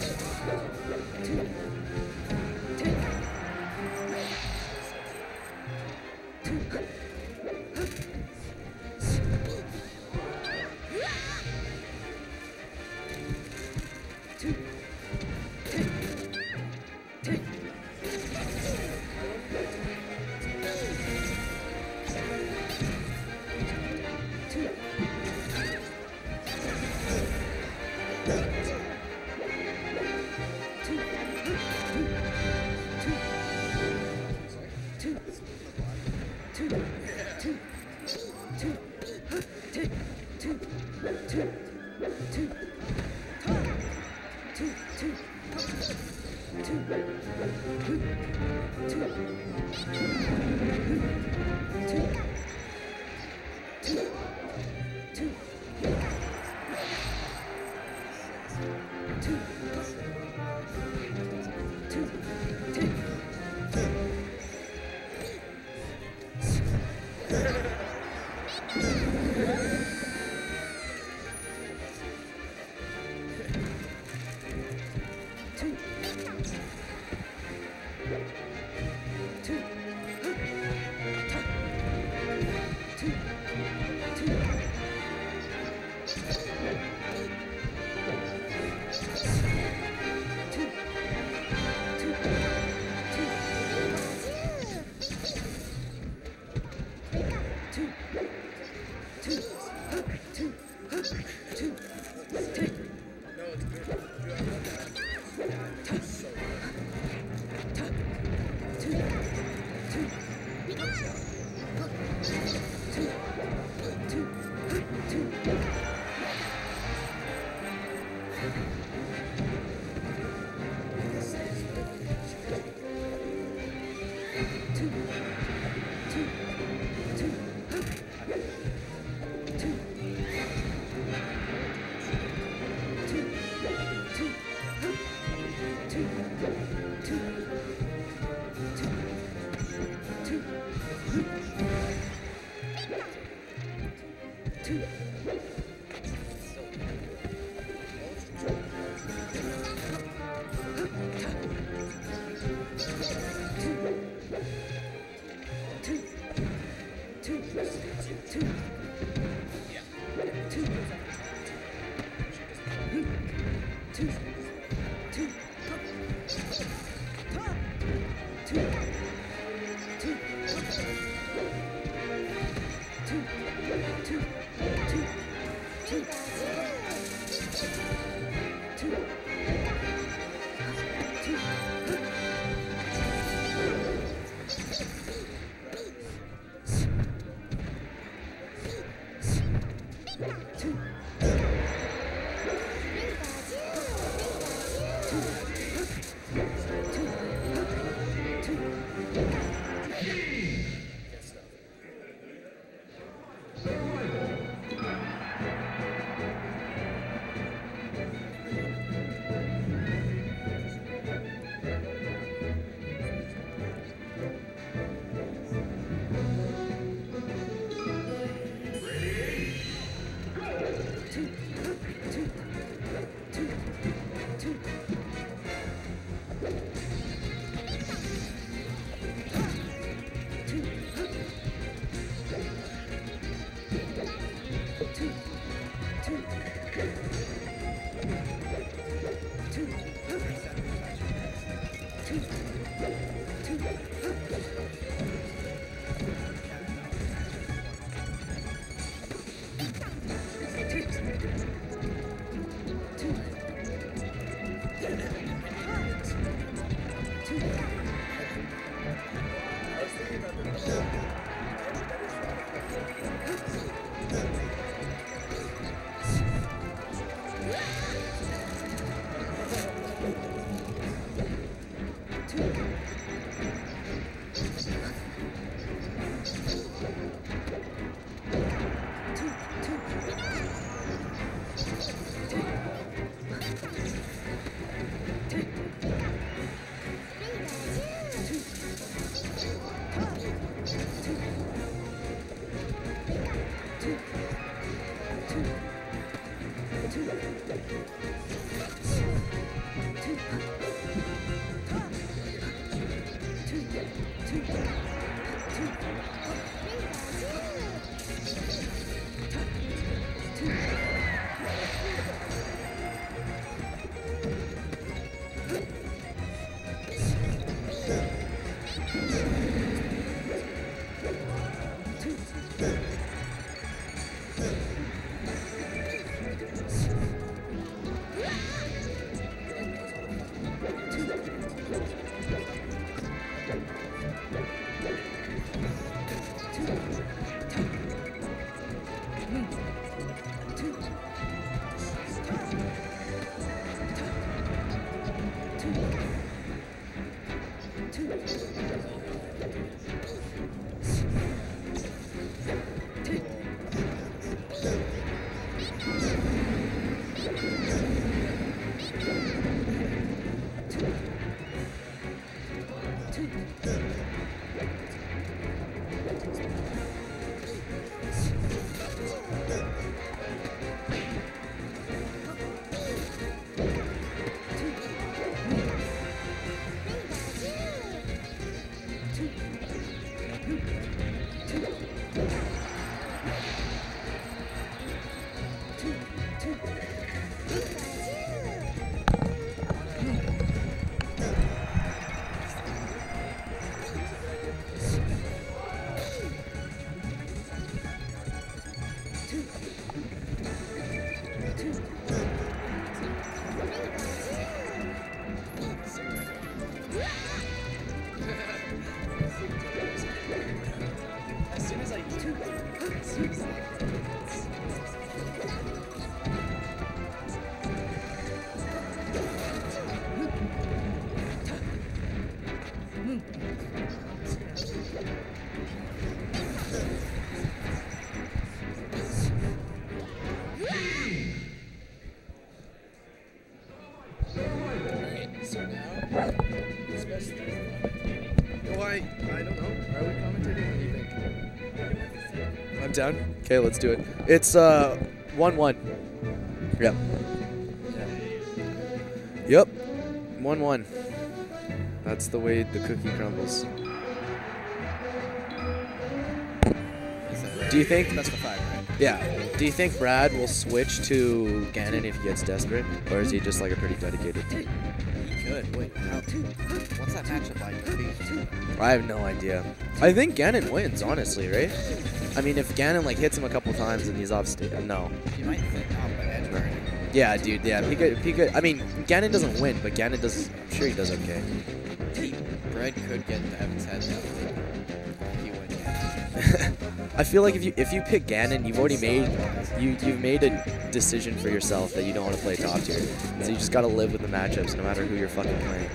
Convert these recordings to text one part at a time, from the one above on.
Two. No, it's good. Mmm. So now to Why? I don't know. Are we commentating? What do you think? I'm down. Okay, let's do it. It's uh one one. Yep. Yep. One one. That's the way the cookie crumbles. Do you think? That's the five, right? Yeah. Do you think Bread will switch to Ganon if he gets desperate, or is he just like a pretty dedicated? He could. Wait, how, what's that matchup like? I have no idea. I think Ganon wins, honestly, right? I mean, if Ganon like hits him a couple times and he's off stage, no. you might think, oh, but edge. Yeah, dude. Yeah, Pika. Pika. I mean, Ganon doesn't win, but Ganon does. I'm sure he does okay. He, Bread could get into Evan's head though. He would. I feel like if you if you pick Ganon, you've already made you you've made a decision for yourself that you don't want to play top tier. So you just gotta live with the matchups, no matter who you're fucking playing.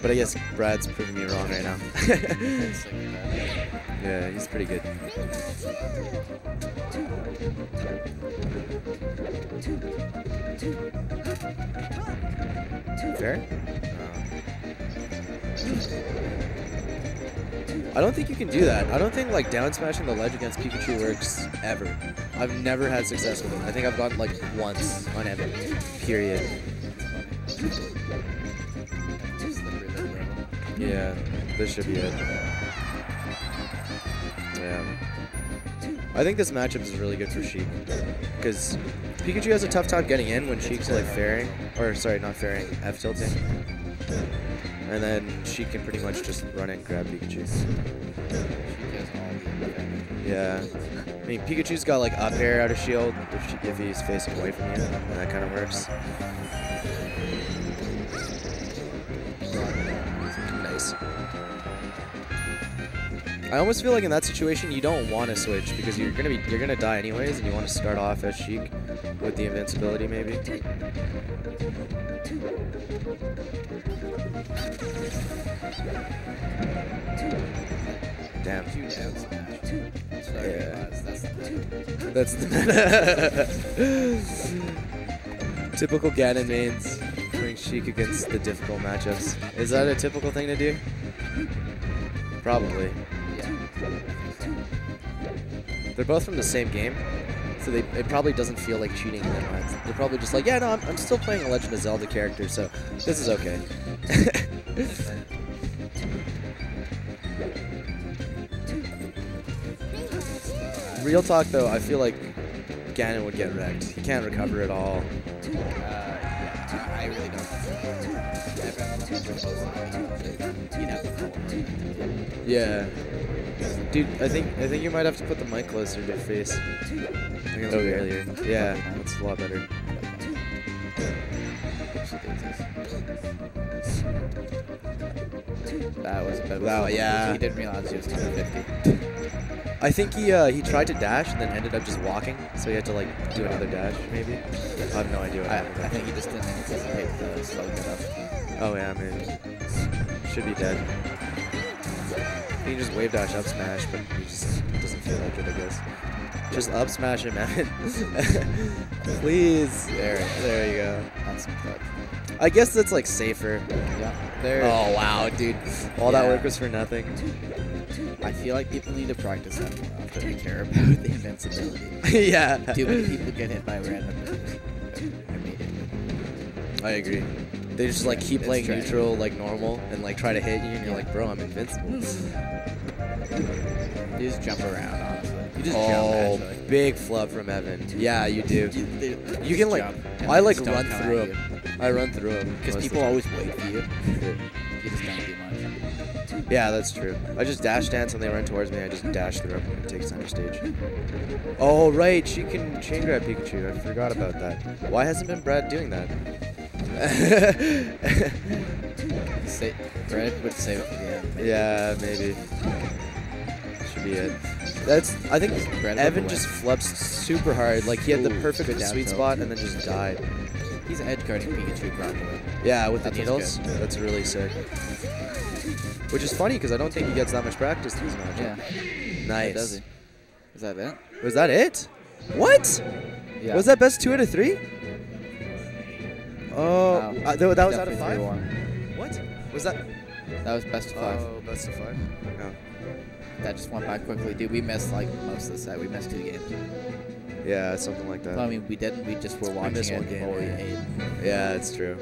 But I guess Bread's proving me wrong right now. Yeah, he's pretty good. Fair? I don't think you can do that. I don't think like down smashing the ledge against Pikachu works ever. I've never had success with it. I think I've gotten like once on Evan. Period. Yeah, this should be it. Yeah. I think this matchup is really good for Sheik. Because Pikachu has a tough time getting in when Sheik's like fairing. Or, sorry, not fairing, F tilting. And then she can pretty much just run and grab Pikachu. She gets all the. Yeah. I mean, Pikachu's got like up air out of shield if, she, if he's facing away from you, and that kind of works. Nice. I almost feel like in that situation you don't want to switch because you're gonna be you're gonna die anyways, and you want to start off as Sheik with the invincibility maybe. Damn. Yeah. That's the typical Ganon mains playing Sheik against the difficult matchups. Is that a typical thing to do? Probably. yeah. They're both from the same game, so they, it probably doesn't feel like cheating in their minds. They're probably just like, yeah, no, I'm, I'm still playing a Legend of Zelda character, so this is okay. Real talk though, I feel like Ganon would get wrecked. He can't recover at all. Uh, yeah, I, really don't. You'd have to pull. Yeah. Dude, I think I think you might have to put the mic closer to your face. It's Okay. earlier. Yeah, that's a lot better. That was a bit of a Wow, yeah. He didn't realize he was 250. I think he uh, he tried to dash and then ended up just walking, so he had to like do another dash maybe. I have no idea what I. I think he just didn't anticipate the slow get up. Oh yeah, maybe. Should be dead. He just wave dash up smash, but he just doesn't feel like it, I guess. Just up smash him, man. Please. There, there you go. That's some. I guess that's like safer. Yeah. There. Oh wow, dude. All that work was for nothing. I feel like people need to practice that more often to care about the invincibility. yeah. Too many people get hit by random. I agree. They just like keep It's playing trash. neutral like normal and like try to hit you and you're like, bro, I'm invincible. You just jump around, honestly. You just oh, jump, actually. big flub from Evan. Yeah, you do. You, they- You can like, I like run through him. I run through him Because people always wait for you. You just don't do much. Yeah, that's true. I just dash dance and they run towards me. I just dash through them and it takes center stage. Oh right, she can chain grab Pikachu. I forgot about that. Why hasn't been Bread doing that? Say, Bread would save it for the end. yeah, maybe. Be it. That's. I think Bread Evan just flips super hard. Like he had the Ooh, perfect good down sweet tilt. spot and then just died. He's edge guarding Pikachu properly. Yeah, with the That's needles. That's really sick. Which is funny because I don't think he gets that much practice these matches. Yeah. Nice. Does he? Is that it? Was that it? What? Yeah. Was that best two out of three? Oh, Wow. uh, th- that was out of Definitely five. 3-1. What? Was that? That was best of five. Oh, best of five. No. That just went by quickly, dude. We missed like most of the set. We missed two games. Yeah, something like that. Well, I mean, we didn't. We just were watching missed it one game, yeah. Yeah, it's true.